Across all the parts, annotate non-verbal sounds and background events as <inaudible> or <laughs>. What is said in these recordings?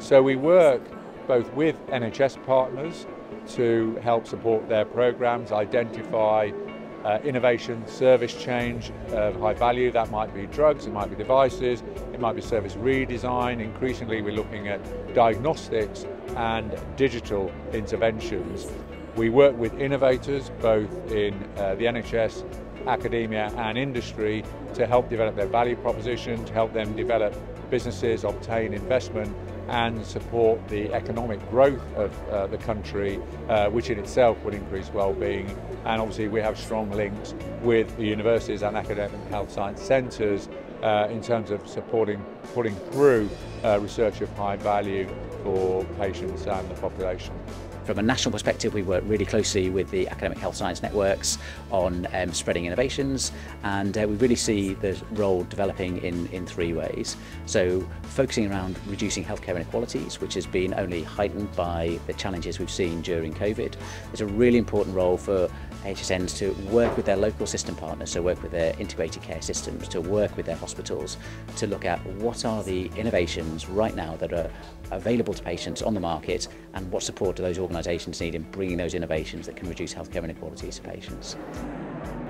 So we work both with NHS partners to help support their programs, identify uh, innovation, service change of high value. That might be drugs, it might be devices, it might be service redesign. Increasingly, we're looking at diagnostics and digital interventions. We work with innovators both in uh, the NHS, academia and industry to help develop their value proposition, to help them develop businesses, obtain investment and support the economic growth of uh, the country, uh, which in itself would increase well-being. And obviously we have strong links with the universities and academic health science centres uh, in terms of supporting, putting through uh, research of high value for patients and the population. From a national perspective, we work really closely with the academic health science networks on um, spreading innovations, and uh, we really see the role developing in, in three ways. So, focusing around reducing healthcare inequalities, which has been only heightened by the challenges we've seen during COVID, is a really important role for HSNs to work with their local system partners, so work with their integrated care systems, to work with their hospitals, to look at what are the innovations right now that are available to patients on the market and what support do those organisations need in bringing those innovations that can reduce healthcare inequalities to patients.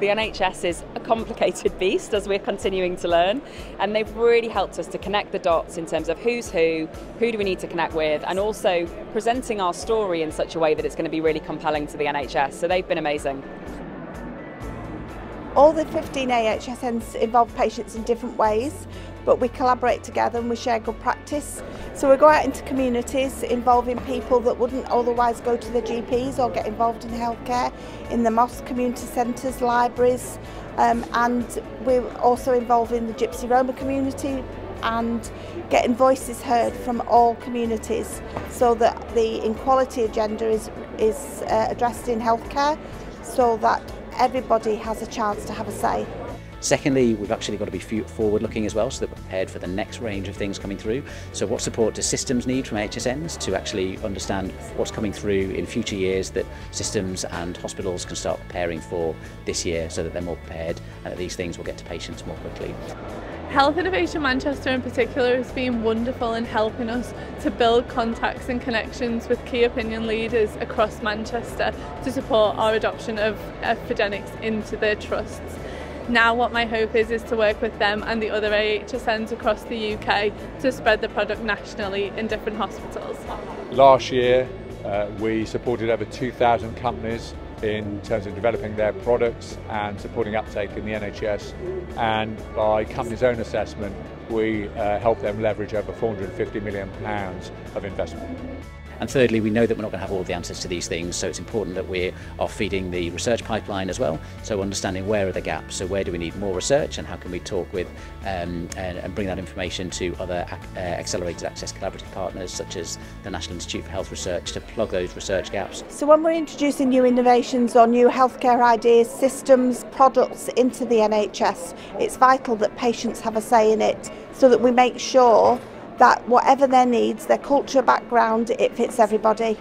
The NHS is a complicated <laughs> beast as we're continuing to learn, and they've really helped us to connect the dots in terms of who's who, who do we need to connect with, and also presenting our story in such a way that it's going to be really compelling to the NHS. So they've been amazing. All the 15 AHSNs involve patients in different ways, but we collaborate together and we share good practice. So we go out into communities involving people that wouldn't otherwise go to the GPs or get involved in healthcare, in the mosque, community centres, libraries, um, and we're also involved in the Gypsy Roma community and getting voices heard from all communities so that the inequality agenda is, is uh, addressed in healthcare so that everybody has a chance to have a say. Secondly, we've actually got to be forward looking as well so that we're prepared for the next range of things coming through. So what support do systems need from HSNs to actually understand what's coming through in future years that systems and hospitals can start preparing for this year so that they're more prepared and that these things will get to patients more quickly. Health Innovation Manchester in particular has been wonderful in helping us to build contacts and connections with key opinion leaders across Manchester to support our adoption of Epidenics into their trusts. Now what my hope is is to work with them and the other AHSNs across the UK to spread the product nationally in different hospitals. Last year uh, we supported over 2,000 companies in terms of developing their products and supporting uptake in the NHS. And by companies' own assessment, we uh, them leverage over 450 million pounds of investment. And thirdly, we know that we're not going to have all the answers to these things, so it's important that we are feeding the research pipeline as well, so understanding where are the gaps, so where do we need more research and how can we talk with um, and, and bring that information to other ac uh, accelerated access collaborative partners such as the National Institute for Health Research to plug those research gaps. So when we're introducing new innovations or new healthcare ideas, systems, products into the NHS, it's vital that patients have a say in it so that we make sure that whatever their needs, their culture background, it fits everybody.